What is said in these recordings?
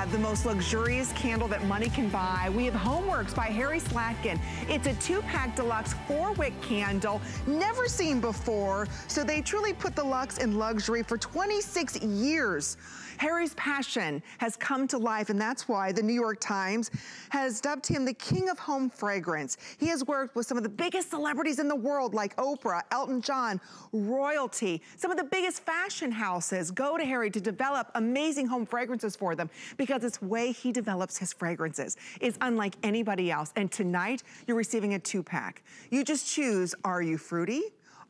have the most luxurious candle that money can buy. We have HomeWorx by Harry Slatkin. It's a two-pack deluxe four-wick candle, never seen before. So they truly put the luxe in luxury for 26 years. Harry's passion has come to life, and that's why the New York Times has dubbed him the king of home fragrance. He has worked with some of the biggest celebrities in the world, like Oprah, Elton John, royalty. Some of the biggest fashion houses go to Harry to develop amazing home fragrances for them because it's way he develops his fragrances is unlike anybody else. And tonight, you're receiving a two-pack. You just choose, are you fruity?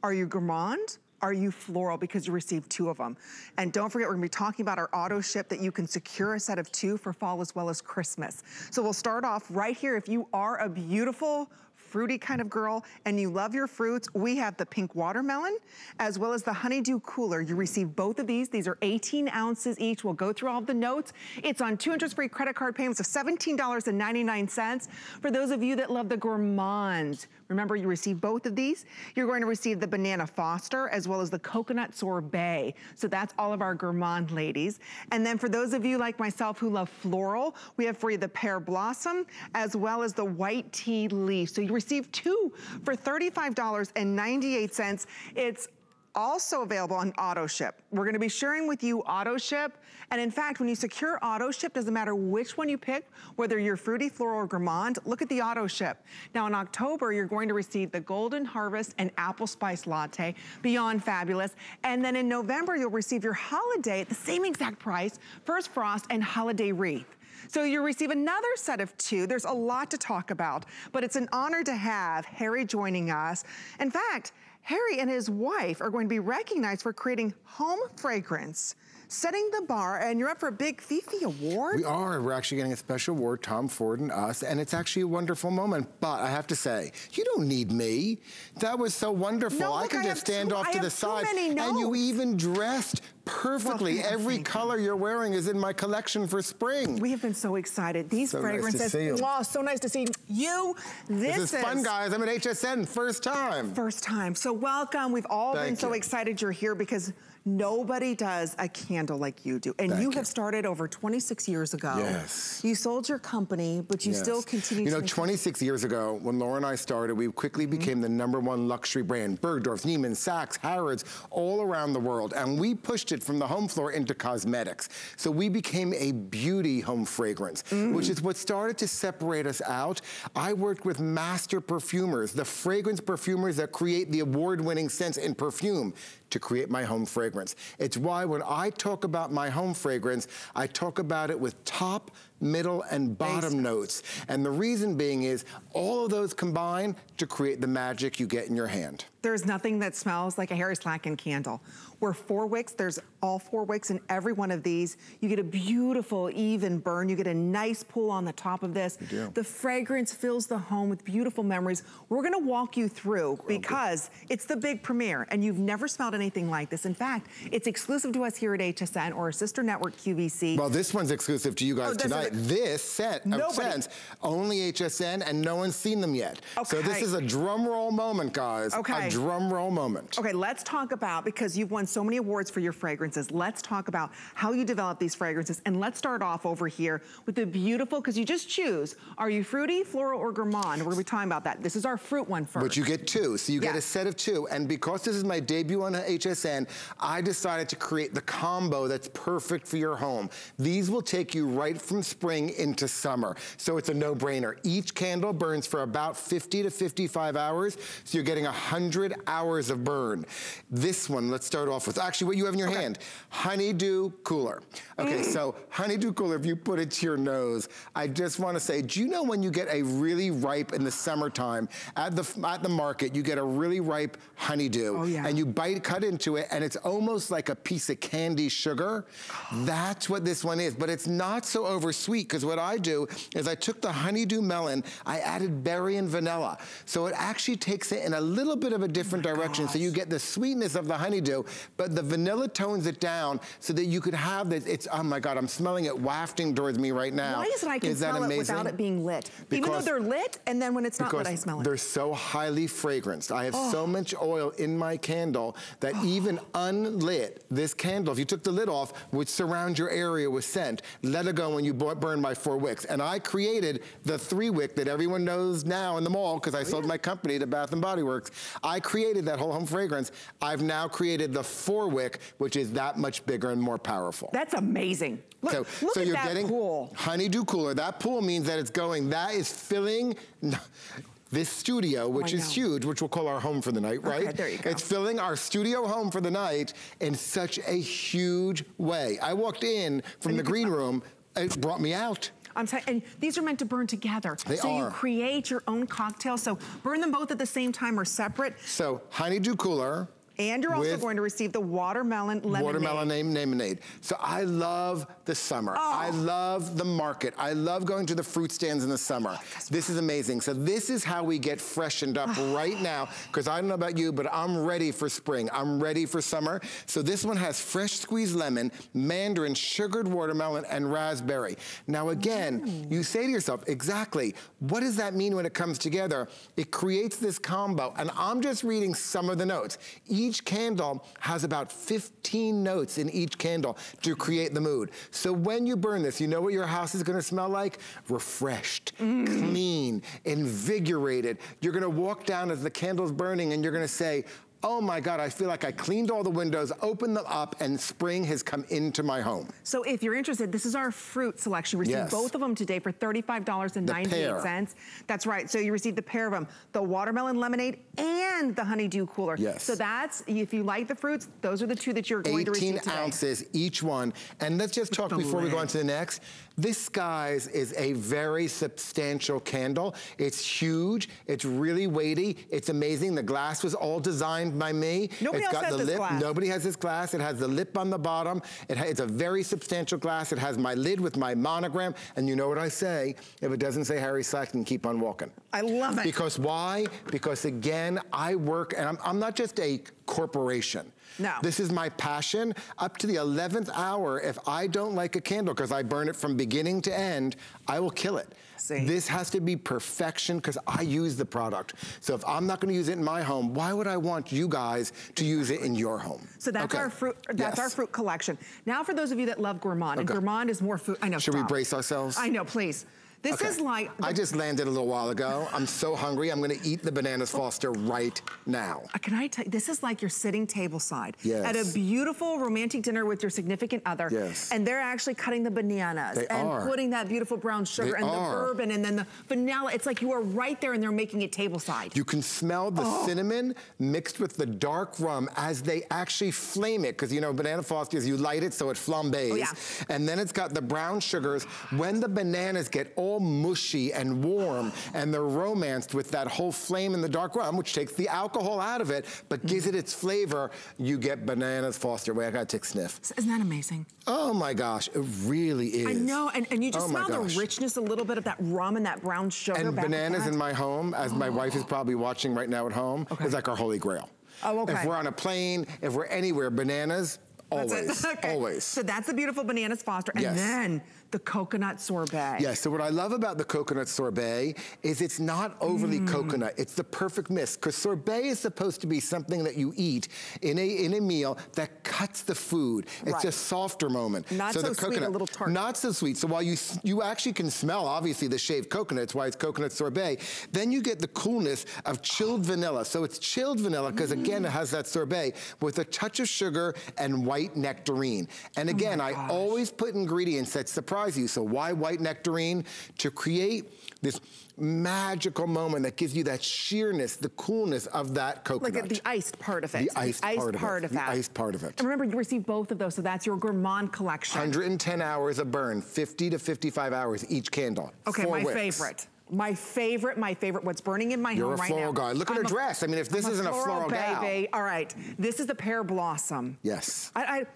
Are you gourmand? are you floral because you received two of them. And don't forget, we're gonna be talking about our auto ship that you can secure a set of two for fall as well as Christmas. So we'll start off right here. If you are a beautiful fruity kind of girl and you love your fruits, we have the pink watermelon as well as the honeydew cooler. You receive both of these. These are 18 ounces each. We'll go through all of the notes. It's on two interest free credit card payments of $17.99. For those of you that love the gourmand, remember you receive both of these. You're going to receive the banana foster as well as the coconut sorbet. So that's all of our gourmand ladies. And then for those of you like myself who love floral, we have for you the pear blossom as well as the white tea leaf. So you receive two for $35.98. It's also available on auto ship. We're gonna be sharing with you auto ship. And in fact, when you secure auto ship, doesn't matter which one you pick, whether you're fruity, floral, or gourmand, look at the auto ship. Now in October, you're going to receive the Golden Harvest and Apple Spice Latte, Beyond Fabulous. And then in November, you'll receive your holiday at the same exact price, First Frost and Holiday Wreath. So you receive another set of two. There's a lot to talk about, but it's an honor to have Harry joining us. In fact, Harry and his wife are going to be recognized for creating home fragrance setting the bar, and you're up for a big Fifi award? We are. We're actually getting a special award, Tom Ford and us, and it's actually a wonderful moment. But I have to say, you don't need me. That was so wonderful. No, I look, could I just stand too, off I to the side. And you even dressed perfectly. Well, Every color you. are wearing is in my collection for spring. We have been so excited. These so fragrances, nice wow, so nice to see you. This, this is, is, fun, guys. I'm at HSN, first time. First time. So welcome. We've all Thank been so you. excited you're here because Nobody does a candle like you do. And you, you, have started over 26 years ago. Yes. You sold your company, but you yes. still continue You know, 26 years ago, when Laura and I started, we quickly mm -hmm. became the number one luxury brand. Bergdorf, Neiman, Saks, Harrods, all around the world. And we pushed it from the home floor into cosmetics. So we became a beauty home fragrance, mm -hmm. which is what started to separate us out. I worked with master perfumers, the fragrance perfumers that create the award-winning scents in perfume to create my home fragrance. It's why when I talk about my home fragrance, I talk about it with top middle, and bottom notes. And the reason being is all of those combine to create the magic you get in your hand. There's nothing that smells like a Harry Slatkin candle. We're four wicks, there's all four wicks in every one of these. You get a beautiful, even burn. You get a nice pull on the top of this. The fragrance fills the home with beautiful memories. We're gonna walk you through because it's the big premiere and you've never smelled anything like this. In fact, it's exclusive to us here at HSN or our sister network QVC. Well, this one's exclusive to you guys oh, tonight this set of Nobody. scents, only HSN, and no one's seen them yet. Okay. So this is a drum roll moment, guys. Okay. A drum roll moment. Okay, let's talk about, because you've won so many awards for your fragrances, let's talk about how you develop these fragrances. And let's start off over here with the beautiful, because you just choose, are you fruity, floral, or gourmand? We're gonna be talking about that. This is our fruit one first. But you get two, so you get a set of two. And because this is my debut on HSN, I decided to create the combo that's perfect for your home. These will take you right from spring into summer. So it's a no-brainer. Each candle burns for about 50 to 55 hours, so you're getting 100 hours of burn. This one, let's start off with, actually what you have in your okay. hand, Honeydew Cooler. Okay, mm. so Honeydew Cooler, if you put it to your nose, I just wanna say, do you know when you get a really ripe in the summertime, at the, at the market, you get a really ripe honeydew, oh, yeah. and you bite, cut into it, and it's almost like a piece of candy sugar. That's what this one is, but it's not so oversweet because what I do is I took the honeydew melon, I added berry and vanilla. So it actually takes it in a little bit of a different oh direction. Gosh. So you get the sweetness of the honeydew, but the vanilla tones it down so that you could have this, it's, oh my God, I'm smelling it wafting towards me right now. Why is it I can is smell it without it being lit? Because Even though they're lit, and then when it's not lit, I smell it. they're so highly fragranced. I have oh. so much oil in my candle that oh. even unlit, this candle, if you took the lid off, would surround your area with scent. Let it go when you burn my four wicks. And I created the three wick that everyone knows now in the mall because I oh, sold yeah. my company to Bath & Body Works. I created that whole home fragrance. I've now created the four wick, which is that much bigger and more powerful. That's amazing. Look, so, look so at you're that getting pool. honeydew cooler. That pool means that it's going, that is filling, this studio, which is huge, which we'll call our home for the night, right? Okay, there you go. It's filling our studio home for the night in such a huge way. I walked in from the green room, it brought me out. I'm saying, and these are meant to burn together. They so are. you create your own cocktail. So burn them both at the same time or separate. So honeydew cooler, and you're also going to receive the watermelon lemonade. Watermelon lemonade. So I love the summer. Oh. I love the market. I love going to the fruit stands in the summer. Oh, this is amazing. So this is how we get freshened up right now, because I don't know about you, but I'm ready for spring. I'm ready for summer. So this one has fresh squeezed lemon, mandarin, sugared watermelon, and raspberry. Now again, mm. you say to yourself, exactly, what does that mean when it comes together? It creates this combo, and I'm just reading some of the notes. Each each candle has about 15 notes in each candle to create the mood. So when you burn this, you know what your house is gonna smell like? Refreshed, mm. clean, invigorated. You're gonna walk down as the candle's burning and you're gonna say, oh my God, I feel like I cleaned all the windows, opened them up, and spring has come into my home. So if you're interested, this is our fruit selection. We received yes. both of them today for $35.98. That's right, so you received the pair of them, the watermelon lemonade and the honeydew cooler. Yes. So that's, if you like the fruits, those are the two that you're going to receive today. 18 ounces each one. And let's just talk before we go on to the next. This, guys, is a very substantial candle. It's huge, it's really weighty, it's amazing. The glass was all designed by me. Nobody it's else got has the this lip. glass. Nobody has this glass. It has the lip on the bottom. It it's a very substantial glass. It has my lid with my monogram. And you know what I say? If it doesn't say Harry Slatkin, keep on walking. I love it. Because why? Because again, I work, and I'm, I'm not just a corporation. No. This is my passion. Up to the 11th hour, if I don't like a candle because I burn it from beginning to end, I will kill it. See. This has to be perfection because I use the product. So if I'm not gonna use it in my home, why would I want you guys to use it in your home? So that's okay. our fruit that's yes. our fruit collection. Now for those of you that love gourmand, okay. and gourmand is more food, I know. Should stop. we brace ourselves? I know, please. This okay. is like... I just landed a little while ago. I'm so hungry. I'm gonna eat the bananas Foster right now. Uh, can I tell you, this is like you're sitting tableside yes. at a beautiful romantic dinner with your significant other. Yes. And they're actually cutting the bananas they and are. putting that beautiful brown sugar they and are. the bourbon and then the vanilla. It's like you are right there and they're making it tableside. You can smell the oh. cinnamon mixed with the dark rum as they actually flame it. Because you know, banana Fosters, you light it so it flambés. Oh, yeah. And then it's got the brown sugars. When the bananas get all mushy and warm and they're romanced with that whole flame in the dark rum, which takes the alcohol out of it, but gives it its flavor, you get bananas Foster. Wait, I gotta take a sniff. Isn't that amazing? Oh my gosh, it really is. I know, and, and you just oh smell the richness a little bit of that rum and that brown sugar. And bananas in my home, as oh. my wife is probably watching right now at home, okay. is like our holy grail. Oh, okay. If we're on a plane, if we're anywhere, bananas, always, okay. always. So that's the beautiful bananas Foster. And yes. then the coconut sorbet. Yes, yeah, so what I love about the coconut sorbet is it's not overly mm. coconut. It's the perfect mix, because sorbet is supposed to be something that you eat in a, in a meal that cuts the food. It's right. a softer moment. Not so, so the coconut, sweet, a little tart. Not so sweet. So while you, you actually can smell, obviously, the shaved coconut, it's why it's coconut sorbet, then you get the coolness of chilled vanilla. So it's chilled vanilla, because mm. again, it has that sorbet with a touch of sugar and white nectarine. And oh again, oh I always put ingredients that surprise surprise you. So why white nectarine? To create this magical moment that gives you that sheerness, the coolness of that coconut. Like the iced part of it. The iced, the iced part, part, of, of, that. The iced part of it. And remember, you received both of those, so that's your gourmand collection. 110 hours of burn, 50 to 55 hours each candle. Okay, Four my wicks. favorite. My favorite, my favorite, what's burning in my You're home right now. You're a floral guy. Look at her dress. I mean, if this I'm isn't a floral, a floral baby. gal. All right, this is the pear blossom. Yes. I, I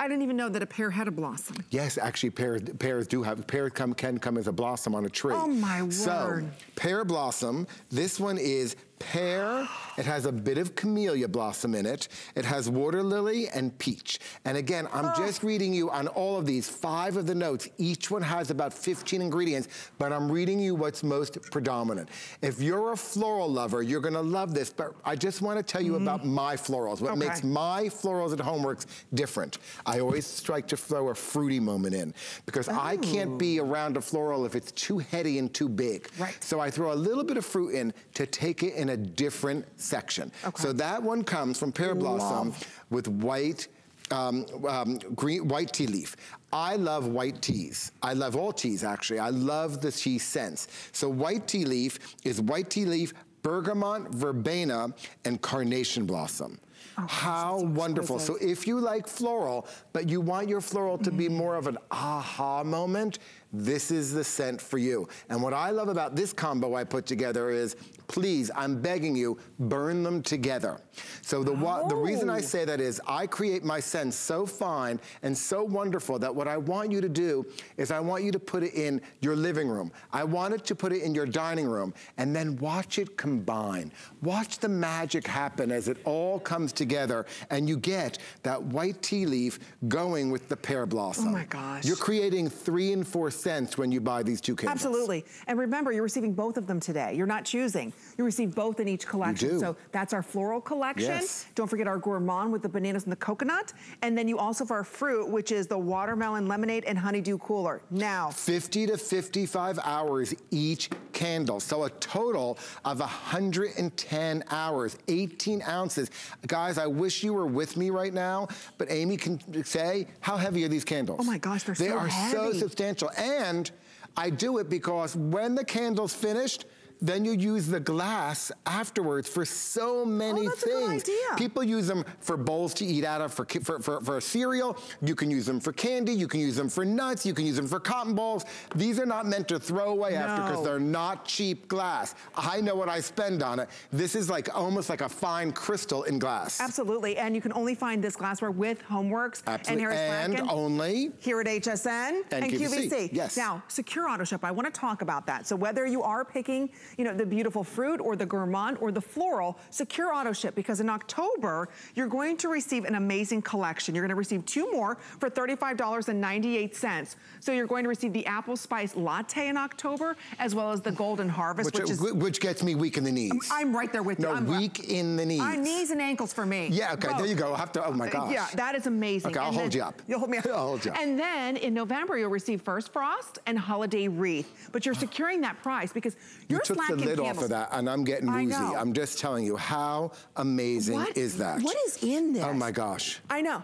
I didn't even know that a pear had a blossom. Yes, actually pears, pears do have, pears come, can come as a blossom on a tree. Oh my word. So, pear blossom, this one is pear. It has a bit of camellia blossom in it. It has water lily and peach. And again, I'm oh. just reading you on all of these, five of the notes. Each one has about 15 ingredients, but I'm reading you what's most predominant. If you're a floral lover, you're gonna love this, but I just wanna tell you mm. about my florals, what okay. makes my florals at HomeWorx different. I always strike to throw a fruity moment in because I can't be around a floral if it's too heady and too big. Right. So I throw a little bit of fruit in to take it in in a different section. Okay. So that one comes from Pear Blossom Love. with white um, um, green, white tea leaf. I love white teas. I love all teas, actually. I love the tea scents. So white tea leaf is white tea leaf, bergamot, verbena, and carnation blossom. Oh, How wonderful. So if you like floral, but you want your floral to mm. be more of an aha moment, this is the scent for you. And what I love about this combo I put together is, please, I'm begging you, burn them together. So the, oh. the reason I oh. say that is I create my scent so fine and so wonderful that what I want you to do is I want you to put it in your living room. I want it to put it in your dining room and then watch it combine. Watch the magic happen as it all comes together and you get that white tea leaf going with the pear blossom. Oh my gosh. You're creating three and four sense when you buy these two candles. Absolutely. And remember, you're receiving both of them today. You're not choosing. You receive both in each collection. So that's our floral collection. Yes. Don't forget our gourmand with the bananas and the coconut. And then you also have our fruit, which is the watermelon lemonade and honeydew cooler. Now. 50 to 55 hours each candle. So a total of 110 hours, 18 ounces. Guys, I wish you were with me right now, but Amy can say, how heavy are these candles? Oh my gosh, they're they so heavy. They are so substantial. And I do it because when the candle's finished, then you use the glass afterwards for so many oh, things. People use them for bowls to eat out of, for, for, for, for cereal. You can use them for candy. You can use them for nuts. You can use them for cotton balls. These are not meant to throw away no. after because they're not cheap glass. I know what I spend on it. This is like almost like a fine crystal in glass. Absolutely. And you can only find this glassware with HomeWorx Absolutely. and Harris And only here at HSN and, and QVC. QVC. Yes. Now, Secure Auto Ship, I want to talk about that. So whether you are picking you know, the beautiful fruit or the gourmand or the floral, secure auto ship because in October, you're going to receive an amazing collection. You're gonna receive two more for $35.98. So you're going to receive the apple spice latte in October as well as the golden harvest, which, which is- Which gets me weak in the knees. I'm, I'm right there with no, you. No, weak in the knees. I'm knees and ankles for me. Yeah, okay, Both. there you go. I'll have to, oh my uh, gosh. Yeah, that is amazing. Okay, I'll and hold then, you up. You'll hold me up. I'll hold you up. And then in November, you'll receive First Frost and Holiday Wreath. But you're securing that price because you took the lid off of that and I'm getting woozy. I'm just telling you, how amazing what, is that? What is in this? Oh my gosh. I know.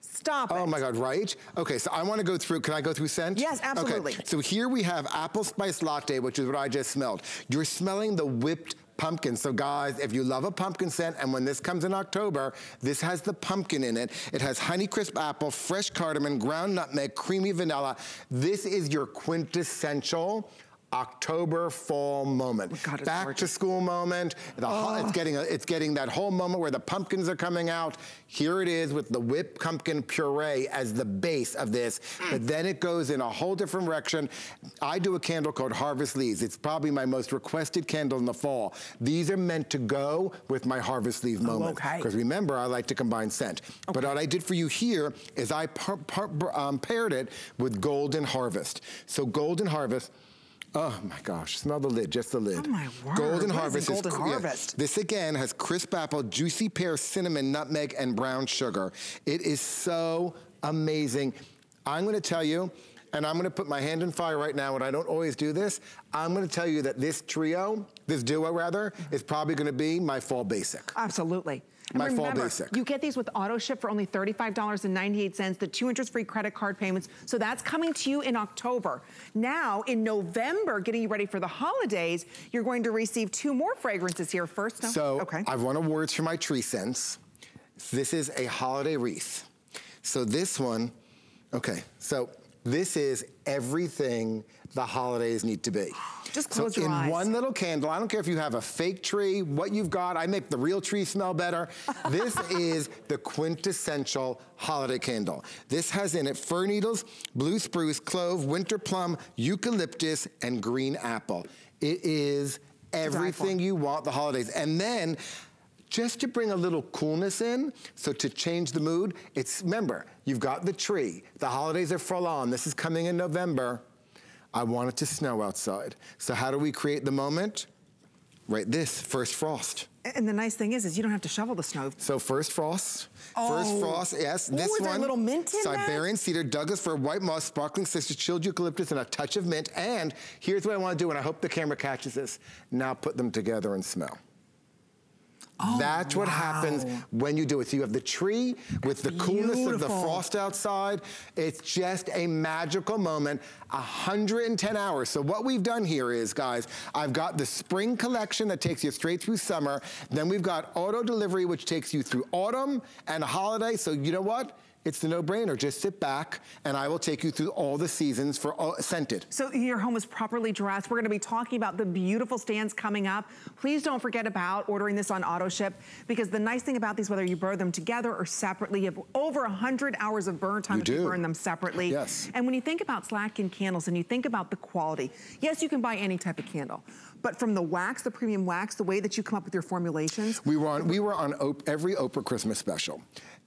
Stop it. oh it. my God, right? Okay, so I wanna go through, can I go through scent? Yes, absolutely. Okay, so here we have apple spice latte, which is what I just smelled. You're smelling the whipped pumpkin. So guys, if you love a pumpkin scent, and when this comes in October, this has the pumpkin in it. It has Honeycrisp apple, fresh cardamom, ground nutmeg, creamy vanilla. This is your quintessential October fall moment. God, Back gorgeous. to school moment. Oh. It's, getting a, it's getting that whole moment where the pumpkins are coming out. Here it is with the whipped pumpkin puree as the base of this. Mm. But then it goes in a whole different direction. I do a candle called Harvest Leaves. It's probably my most requested candle in the fall. These are meant to go with my Harvest Leaf moment. Oh, okay. Because remember, I like to combine scent. Okay. But what I did for you here is I par par um, paired it with Golden Harvest. So Golden Harvest, Oh my gosh, smell the lid, just the lid. Oh my word. Golden what Harvest is, Golden is Harvest? Yeah, this again has crisp apple, juicy pear, cinnamon, nutmeg, and brown sugar. It is so amazing. I'm gonna tell you, and I'm gonna put my hand in fire right now, and I don't always do this, I'm gonna tell you that this trio, this duo rather, is probably gonna be my fall basic. Absolutely. My remember, fall basic. You get these with auto ship for only $35.98, the two interest free credit card payments. So that's coming to you in October. Now in November, getting you ready for the holidays, you're going to receive two more fragrances here first. No? So okay. I've won awards for my tree scents. This is a holiday wreath. So this one, okay, so this is everything the holidays need to be. Just close so your in eyes. one little candle, I don't care if you have a fake tree, what you've got, I make the real tree smell better. this is the quintessential holiday candle. This has in it fir needles, blue spruce, clove, winter plum, eucalyptus, and green apple. It is everything you want the holidays. And then, just to bring a little coolness in, so to change the mood, it's, remember, you've got the tree. The holidays are full on. This is coming in November. I want it to snow outside. So how do we create the moment? Right, this, first frost. And the nice thing is, is you don't have to shovel the snow. So first frost, oh. first frost, yes. Ooh, this one, little mint in Siberian that? cedar, Douglas fir, white moss, sparkling citrus, chilled eucalyptus, and a touch of mint. And here's what I want to do, and I hope the camera catches this. Now put them together and smell. Oh, That's what wow. happens when you do it. So you have the tree with the coolness of the frost outside. It's just a magical moment, 110 hours. So what we've done here is, guys, I've got the spring collection that takes you straight through summer. Then we've got auto delivery, which takes you through autumn and holiday. So you know what? It's the no-brainer. Just sit back and I will take you through all the seasons for all, scented. So your home is properly dressed. We're gonna be talking about the beautiful stands coming up. Please don't forget about ordering this on auto ship because the nice thing about these, whether you burn them together or separately, you have over 100 hours of burn time You if you do. burn them separately. Yes. And when you think about Slatkin candles and you think about the quality, yes, you can buy any type of candle, but from the wax, the premium wax, the way that you come up with your formulations, We were on, we were on every Oprah Christmas special.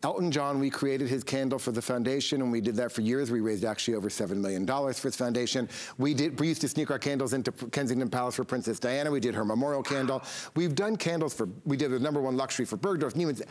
Elton John, we created his candle for the foundation, and we did that for years. We raised actually over $7 million for his foundation. We did. We used to sneak our candles into Kensington Palace for Princess Diana. We did her memorial candle. We've done candles for, we did the number one luxury for Bergdorf, Neiman's.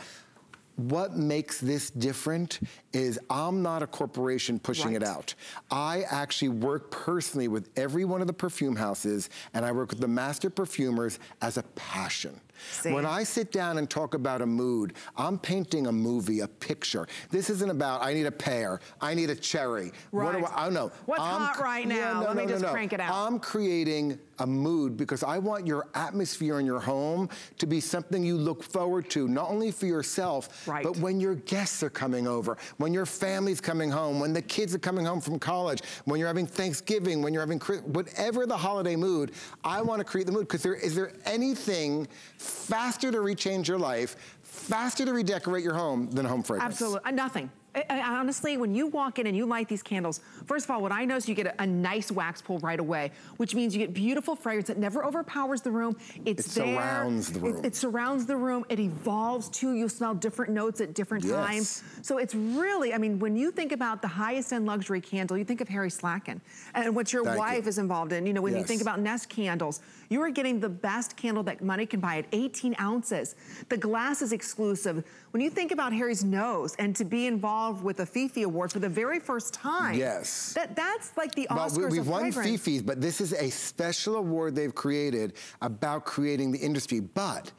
What makes this different is I'm not a corporation pushing it out. I actually work personally with every one of the perfume houses, and I work with the master perfumers as a passion. Same. When I sit down and talk about a mood, I'm painting a movie, a picture. This isn't about, I need a pear, I need a cherry. What do I, oh, I don't know. What's I'm hot right now? Let me just crank it out. I'm creating a mood because I want your atmosphere in your home to be something you look forward to, not only for yourself, Right. but when your guests are coming over, when your family's coming home, when the kids are coming home from college, when you're having Thanksgiving, when you're having, whatever the holiday mood, I want to create the mood because there, is there anything faster to rechange your life, faster to redecorate your home than home fragrance? Absolutely, uh, nothing. I- I- honestly, when you walk in and you light these candles, first of all, what I know is you get a, a nice wax pull right away, which means you get beautiful fragrance that never overpowers the room. It's It there. surrounds the room. It, surrounds the room. It evolves too. You smell different notes at different Yes. times. So it's really, I mean, when you think about the highest end luxury candle, you think of Harry Slatkin and what your Thank wife you. is involved in. You know, when you think about Nest candles, you are getting the best candle that money can buy at 18 ounces. The glass is exclusive. When you think about Harry's nose and to be involved with the Fifi Award for the very first time. Yes. That, that's like the Well, Oscars we, we've won fragrance. Fifi's, but this is a special award they've created about creating the industry. But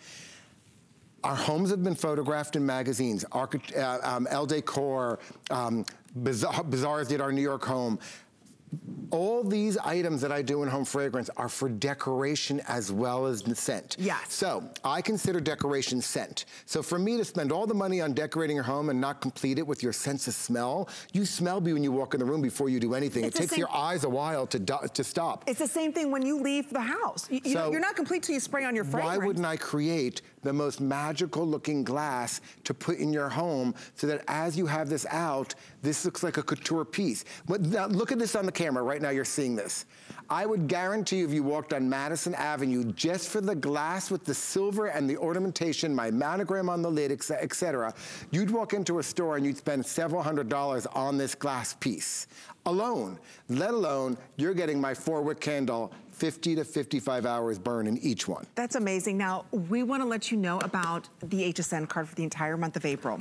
our homes have been photographed in magazines. Archi- uh, um, Elle Decor, um, Bazaar, Bazaars did our New York home. All these items that I do in home fragrance are for decoration as well as the scent. Yes. So I consider decoration scent. So for me to spend all the money on decorating your home and not complete it with your sense of smell, you smell me when you walk in the room before you do anything. It's it takes your eyes a while to, to stop. It's the same thing when you leave the house. You, So you're not complete till you spray on your fragrance. Why wouldn't I create the most magical looking glass to put in your home so that as you have this out, this looks like a couture piece. But now look at this on the camera. Right now you're seeing this. I would guarantee you if you walked on Madison Avenue just for the glass with the silver and the ornamentation, my monogram on the lid, et ce- et cetera, you'd walk into a store and you'd spend several hundred dollars on this glass piece alone, let alone you're getting my four wick candle 50 to 55 hours burn in each one. That's amazing. Now, we want to let you know about the HSN card for the entire month of April.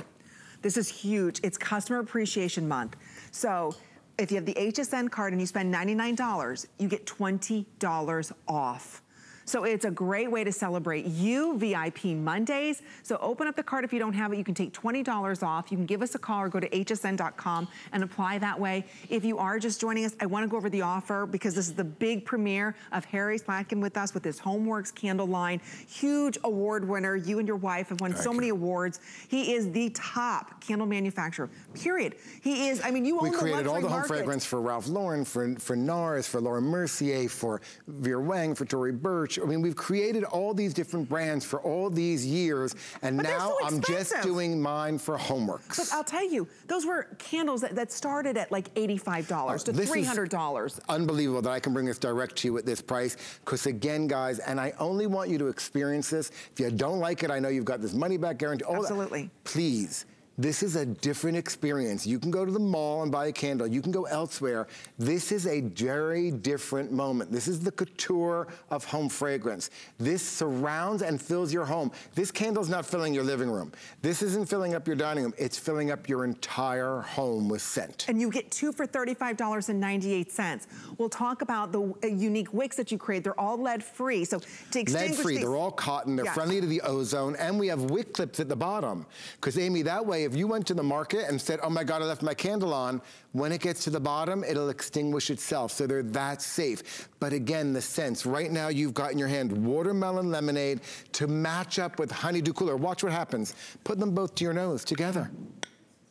This is huge. It's Customer Appreciation Month. So if you have the HSN card and you spend $99, you get $20 off. So it's a great way to celebrate you VIP Mondays. So open up the card if you don't have it. You can take $20 off. You can give us a call or go to hsn.com and apply that way. If you are just joining us, I want to go over the offer because this is the big premiere of Harry Slatkin with us with his HomeWorx candle line. Huge award winner. You and your wife have won Thank so you. many awards. He is the top candle manufacturer, period. He is, I mean, you we own the created all the home fragrance for Ralph Lauren, for, for NARS, for Laura Mercier, for Vera Wang, for Tory Burch. I mean, we've created all these different brands for all these years, and but now so I'm just doing mine for HomeWorx. But I'll tell you, those were candles that, that started at like $85 to $300. Unbelievable that I can bring this direct to you at this price, because again, guys, and I only want you to experience this. If you don't like it, I know you've got this money back guarantee. Absolutely. That. Please this is a different experience. You can go to the mall and buy a candle. You can go elsewhere. This is a very different moment. This is the couture of home fragrance. This surrounds and fills your home. This candle's not filling your living room. This isn't filling up your dining room. It's filling up your entire home with scent. And you get two for $35.98. We'll talk about the uh, unique wicks that you create. They're all lead-free. So to extinguish Lead-free. They're all cotton. They're friendly to the ozone. And we have wick clips at the bottom. Because, Amy, that way, if you went to the market and said, oh my God, I left my candle on, when it gets to the bottom, it'll extinguish itself. So they're that safe. But again, the sense, right now you've got in your hand watermelon lemonade to match up with honeydew cooler. Watch what happens. Put them both to your nose together.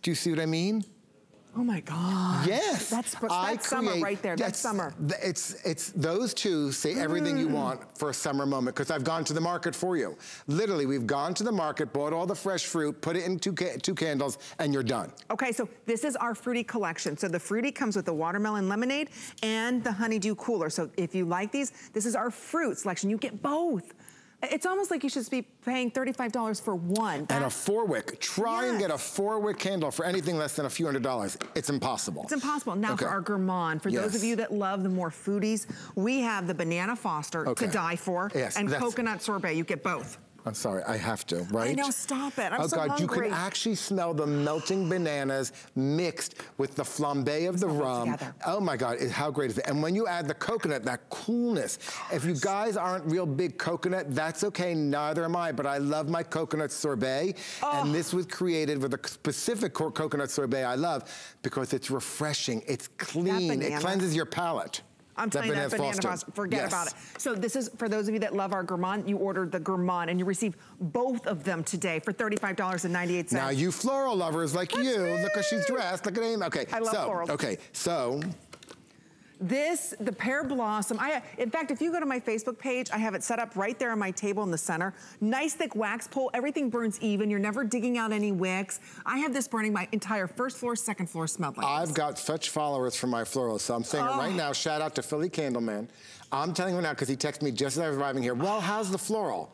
Do you see what I mean? Oh my God. Yes. That's, that's summer right there. That's, that's, summer. It's, it's those two say everything mm. you want for a summer moment because I've gone to the market for you. Literally, we've gone to the market, bought all the fresh fruit, put it in two, ca two candles, and you're done. Okay, so this is our fruity collection. So the fruity comes with the watermelon lemonade and the honeydew cooler. So if you like these, this is our fruit selection. You get both. It's almost like you should be paying $35 for one. and a four wick. Try yes. and get a four wick candle for anything less than a few hundred dollars. It's impossible. It's impossible. Now okay. for our gourmand, for yes. those of you that love the more foodies, we have the banana foster okay. to die for yes, and coconut sorbet. You get both. I'm sorry, I have to, right? I know, stop it. I'm oh so God, hungry. you can actually smell the melting bananas mixed with the flambe of the rum. Oh my God, how great is it? And when you add the coconut, that coolness. If you guys aren't real big coconut, that's okay, neither am I, but I love my coconut sorbet. Oh. And this was created with a specific coconut sorbet I love because it's refreshing, it's clean, it cleanses your palate. I'm telling you that banana foster. forget yes. about it. So this is, for those of you that love our gourmand, you ordered the gourmand and you receive both of them today for $35.98. Now you floral lovers like That's you, me. look how she's dressed, look at Amy. Okay, I love so, florals. Okay, so this, the pear blossom, I, in fact, if you go to my Facebook page, I have it set up right there on my table in the center. Nice thick wax pole, everything burns even. You're never digging out any wicks. I have this burning my entire first floor, second floor smell like I've this. got such followers for my florals, so I'm saying oh. it right oh. now. Shout out to Philly Candleman. I'm telling you now because he texted me just as I was arriving here, well, how's the floral?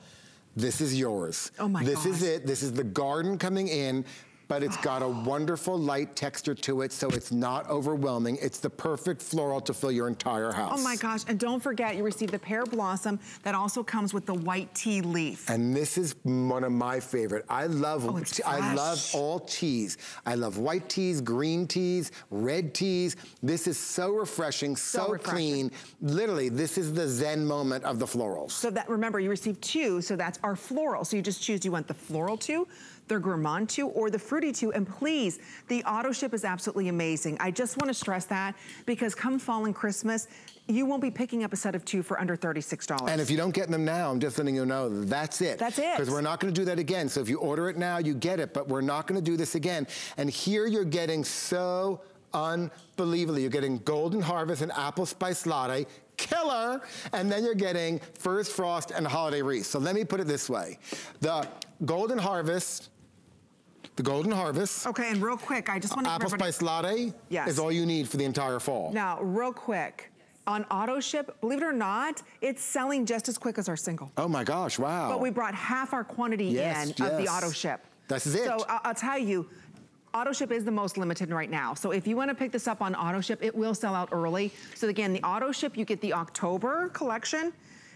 This is yours. Oh my This gosh. is it. This is the garden coming in but it's got a wonderful light texture to it, so it's not overwhelming. It's the perfect floral to fill your entire house. Oh my gosh, and don't forget, you receive the pear blossom that also comes with the white tea leaf. And this is one of my favorite. I love, oh, I love all teas. I love white teas, green teas, red teas. This is so refreshing, so, so refreshing. clean. Literally, this is the zen moment of the florals. So that, remember, you receive two, so that's our floral. So you just choose, do you want the floral two, the gourmand two, or the fruity two. And please, the auto ship is absolutely amazing. I just want to stress that because come fall and Christmas, you won't be picking up a set of two for under $36. And if you don't get them now, I'm just letting you know, that's it. That's it. Because we're not gonna do that again. So if you order it now, you get it, but we're not gonna do this again. And here you're getting so unbelievably, you're getting Golden Harvest and Apple Spice Latte, killer, and then you're getting First Frost and Holiday Wreath. So let me put it this way. The Golden Harvest the Golden Harvest. Okay, and real quick, I just want to Apple Spice Latte yes. is all you need for the entire fall. Now, real quick, on auto ship, believe it or not, it's selling just as quick as our single. Oh my gosh, wow. But we brought half our quantity yes, in yes. of the auto ship. That's it. So I'll, I'll tell you, auto ship is the most limited right now. So if you wanna pick this up on auto ship, it will sell out early. So again, the auto ship, you get the October collection,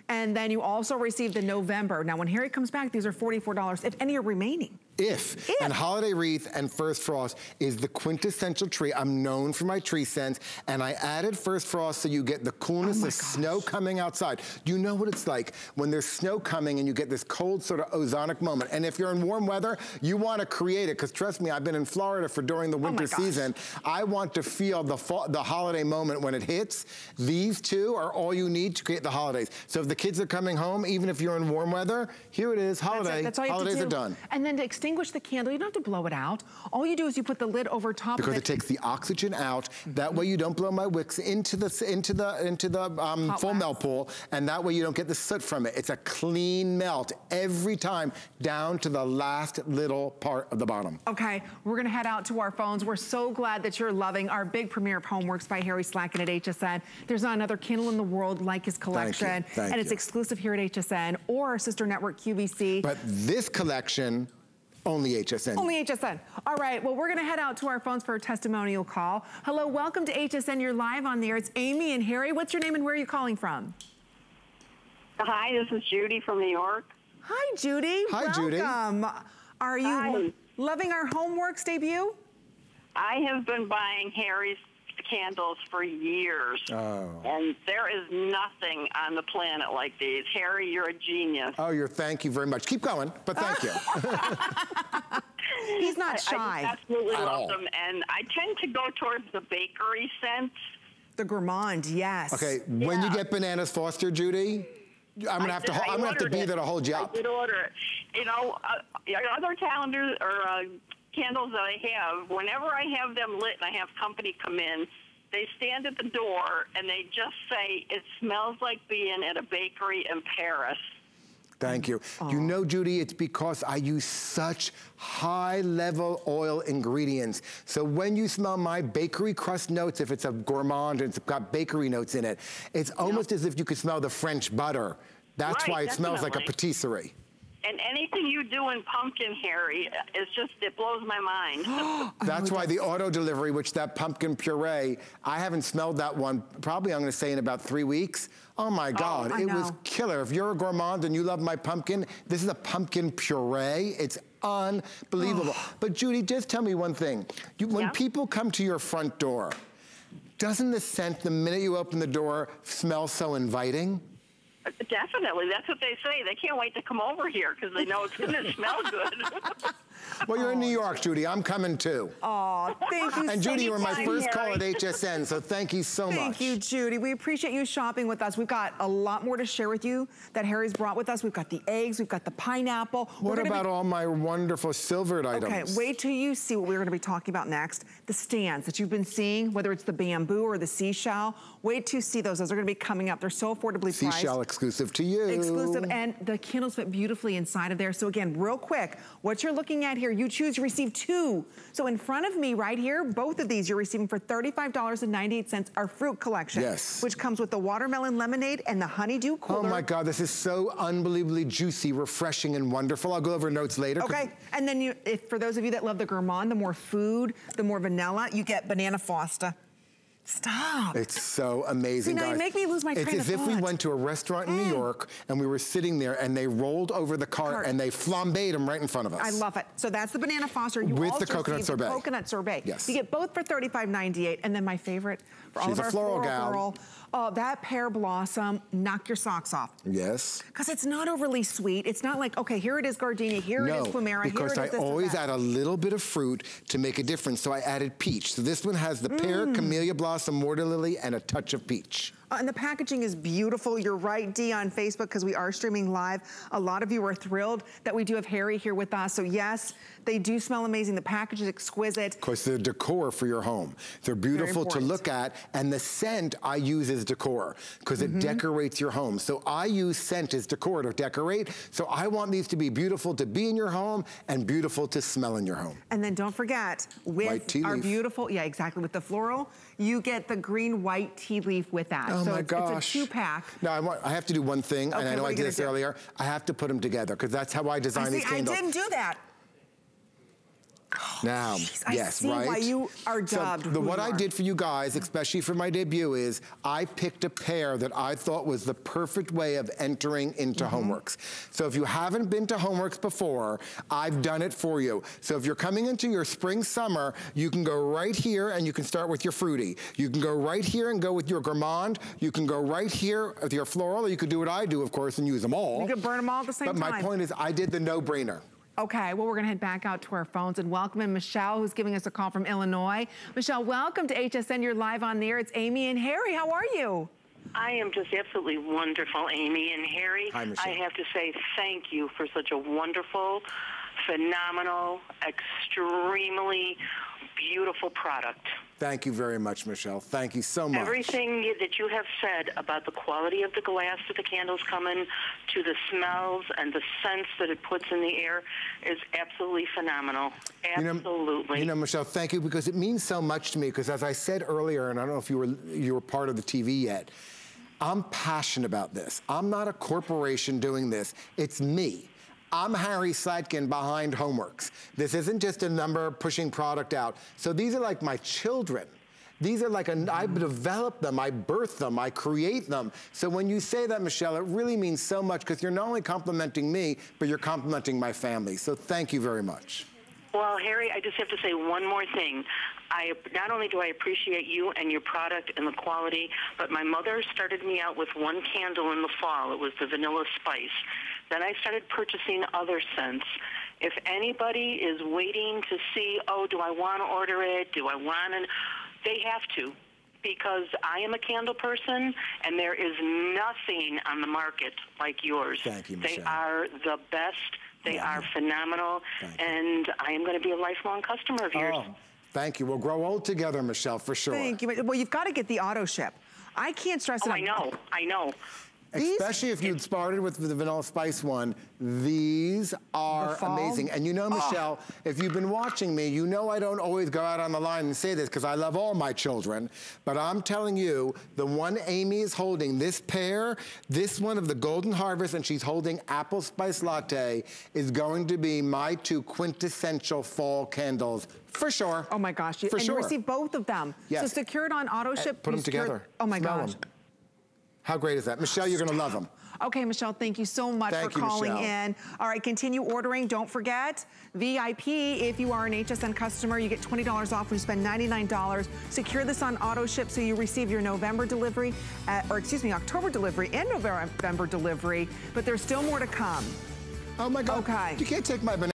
and then you also receive the November. Now when Harry comes back, these are $44, if any are remaining. If. If. And Holiday Wreath and First Frost is the quintessential tree. I'm known for my tree scents, and I added First Frost so you get the coolness Oh of snow coming outside. You know what it's like when there's snow coming and you get this cold sort of ozonic moment? And if you're in warm weather, you want to create it, because trust me, I've been in Florida for during the oh winter Oh gosh. season. I want to feel the, fall, the holiday moment when it hits. These two are all you need to create the holidays. So if the kids are coming home, even if you're in warm weather, here it is, That's holiday. it. That's all you Holidays have to do. are done. And then to extinguish the candle, you don't have to blow it out. All you do is you put the lid over top because of it takes the oxygen out. That way you don't blow my wicks into the into the into the um, full wax. melt pool, and that way you don't get the soot from it. It's a clean melt every time, down to the last little part of the bottom. Okay, we're gonna head out to our phones. We're so glad that you're loving our big premiere of HomeWorx by Harry Slatkin at HSN. There's not another candle in the world like his collection. Thank and it's you. exclusive here at HSN or our sister network QVC. But this collection, only HSN. Only HSN. All right, well, we're gonna head out to our phones for a testimonial call. Hello, welcome to HSN. You're live on there. It's Amy and Harry. What's your name and where are you calling from? Hi, this is Judy from New York. Hi, Judy. Hi, Judy. Welcome. Are you Hi. loving our HomeWorx debut? I have been buying Harry's candles for years. Oh. And there is nothing on the planet like these. Harry, you're a genius. Oh, you're thank you very much. Keep going, but thank you. He's not shy. I shy. just absolutely At love all. them. And I tend to go towards the bakery scents. the gourmand, yes. Okay, when you get bananas Foster, Judy, I'm gonna have to. did- ho- I I'm gonna have to be it. there to hold you up. I up. did order it. You know, uh, other calendars or uh, candles that I have, whenever I have them lit and I have company come in, they stand at the door and they just say, it smells like being at a bakery in Paris. Thank you. You know, Judy, it's because I use such high level oil ingredients. So when you smell my bakery crust notes, if it's a gourmand and it's got bakery notes in it, it's almost as if you could smell the French butter. That's Right, why it smells like a patisserie. And anything you do in pumpkin, Harry, it's just, it blows my mind. That's why the auto delivery, which that pumpkin puree, I haven't smelled that one, probably I'm gonna say in about three weeks. Oh my God, I it was killer. If you're a gourmand and you love my pumpkin, this is a pumpkin puree. It's unbelievable. But Judy, just tell me one thing. You, when Yeah? people come to your front door, doesn't the scent, the minute you open the door, smell so inviting? Definitely. That's what they say. They can't wait to come over here because they know it's going to smell good. Well, you're in New York, Judy. I'm coming too. Oh, thank you and Judy, you were my first call at HSN, so thank you so much. Thank you, Judy. We appreciate you shopping with us. We've got a lot more to share with you that Harry's brought with us. We've got the eggs, we've got the pineapple. What about be- all my wonderful silvered items? Okay, wait till you see what we're gonna be talking about next. The stands that you've been seeing, whether it's the bamboo or the seashell. Wait till you see those. Those are gonna be coming up. They're so affordably priced. Seashell exclusive to you. Exclusive, and the candles fit beautifully inside of there. So again, real quick, what you're looking at here, you choose, you receive two. So in front of me right here, both of these you're receiving for $35.98, our fruit collection. Yes. Which comes with the watermelon lemonade and the honeydew Oh my God, this is so unbelievably juicy, refreshing, and wonderful. I'll go over notes later. Okay, and then you, if for those of you that love the gourmand, the more food, the more vanilla, you get banana foster. Stop. It's so amazing, See, now you guys. make me lose my It's as if we. Mm. went to a restaurant in New York and we were sitting there and they rolled over the cart, Cart. and they flambéed them right in front of us. I love it. So that's the banana foster. You With the coconut receive the sorbet. coconut sorbet. Yes. You get both for $35.98. And then my favorite for all She's of a our floral gal. girl, oh, that pear blossom, knock your socks off. Yes. Because it's not overly sweet. It's not like, okay, here it is gardenia, here no, it is plumeria, here because it is I always add a little bit of fruit to make a difference. So I added peach. So this one has the pear, Mm. camellia blossom, water lily, and a touch of peach. Uh, and the packaging is beautiful. You're right, Dee, on Facebook, because we are streaming live. A lot of you are thrilled that we do have Harry here with us. So yes, they do smell amazing. The package is exquisite. Of course, they're decor for your home. They're beautiful to look at, and the scent I use as decor because Mm-hmm. it decorates your home. So I use scent as decor to decorate. So I want these to be beautiful to be in your home and beautiful to smell in your home. And then don't forget, with our beautiful, yeah, exactly, with the floral, you get the green white tea leaf with that. Oh so my it's, gosh. it's a two pack. Now, I, want, I have to do one thing, and I know I did this do? earlier. I have to put them together because that's how I design I, these see, I didn't do that. Now, Jeez, I yes, right? why you are So the, what I did for you guys, especially for my debut, is I picked a pair that I thought was the perfect way of entering into Mm-hmm. HomeWorx. So if you haven't been to HomeWorx before, I've done it for you. So if you're coming into your spring, summer, you can go right here and you can start with your fruity. You can go right here and go with your gourmand. You can go right here with your floral, or you could do what I do, of course, and use them all. You could burn them all at the same but time. But my point is, I did the no-brainer. Okay, well, we're gonna head back out to our phones and welcome in Michelle, who's giving us a call from Illinois. Michelle, welcome to HSN. You're live on the air. It's Amy and Harry. How are you? I am just absolutely wonderful, Amy and Harry. Hi, Michelle. I have to say thank you for such a wonderful, phenomenal, extremely beautiful product. Thank you very much, Michelle. Thank you so much. Everything that you have said about the quality of the glass that the candles come in, to the smells and the scents that it puts in the air, is absolutely phenomenal. You know- Absolutely. You know, Michelle, thank you because it means so much to me. Because as I said earlier, and I don't know if you were you were part of the TV yet, I'm passionate about this. I'm not a corporation doing this. It's me. I'm Harry Slatkin behind HomeWorx. This isn't just a number pushing product out. So these are like my children. These are like, I develop them, I birth them, I create them. So when you say that, Michelle, it really means so much because you're not only complimenting me, but you're complimenting my family. So thank you very much. Well, Harry, I just have to say one more thing. I not only do I appreciate you and your product and the quality, but my mother started me out with one candle in the fall. It was the vanilla spice. Then I started purchasing other scents. If anybody is waiting to see, oh, do I want to order it? Do I want to? They have to because I am a candle person and there is nothing on the market like yours. Thank you, Michelle. They are the best. They Love are phenomenal, Thank you. and I am going to be a lifelong customer of yours. Oh, thank you. We'll grow old together, Michelle, for sure. Thank you. Well, you've got to get the auto ship. I can't stress Oh, it I know, I know. These- Especially if you'd started with the vanilla spice one, these are The amazing. And you know, ah. Michelle, if you've been watching me, you know I don't always go out on the line and say this because I love all my children. But I'm telling you, the one Amy is holding, this pair, this one of the Golden Harvest, and she's holding Apple Spice Latte, is going to be my two quintessential fall candles for sure. Oh my gosh, you, For and sure. you receive both of them. Yes. So secured on auto ship. Put them secure- together. Oh my Smell gosh. 'em. How great is that? Michelle, you're gonna love them. Okay, Michelle, thank you so much Thank for you, calling Michelle. in. All right, continue ordering. Don't forget, VIP, if you are an HSN customer, you get $20 off when you spend $99. Secure this on auto ship so you receive your November delivery, uh, or excuse me, October delivery and November delivery, but there's still more to come. Oh my God. Okay. You can't take my banana.